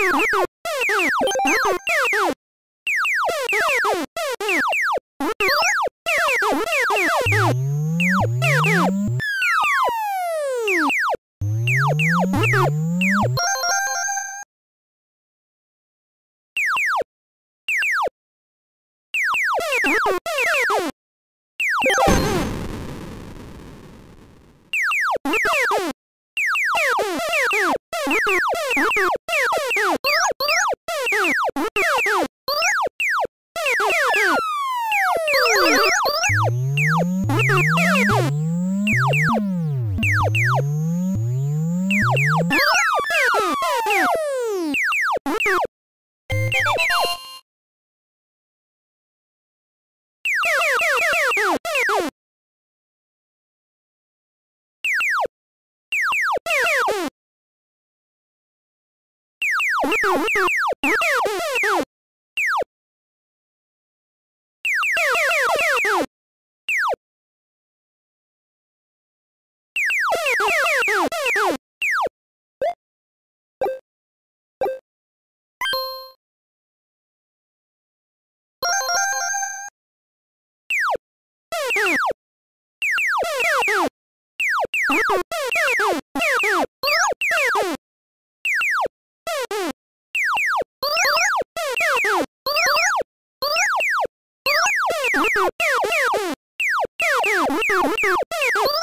you Woo!